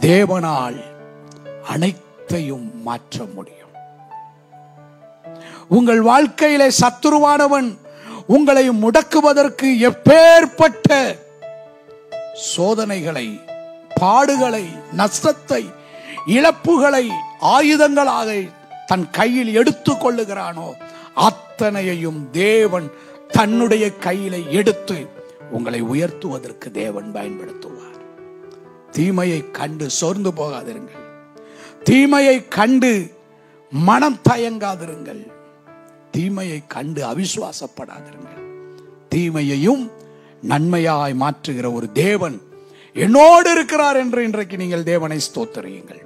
தேவனால் அனைத்தையும் மாற்ற முடியும். உங்கள் வாழ்க்கையில சத்துருவானவன் உங்களை முடக்குவதற்கு எப்பேற்பட்ட சோதனைகளை பாடுகளை நஷ்டத்தை இழப்புகளை ஆயுதங்களாக தன் கையில் எடுத்துக் கொள்ளுகிறானோ அத்தனையையும் தேவன் தன்னுடைய கையில எடுத்து உங்களை உயர்த்துவதற்கு தேவன் பயன்படுத்துவார். தீமையை கண்டு சோர்ந்து போகாதிருங்கள். தீமையை கண்டு மனம் தயங்காதிருங்கள். தீமையை கண்டு அவிசுவாசப்படாதிருங்கள். தீமையையும் நன்மையாய் மாற்றுகிற ஒரு தேவன் என்னோடு இருக்கிறார் என்று இன்றைக்கு நீங்கள் தேவனை ஸ்தோத்தறியுங்கள்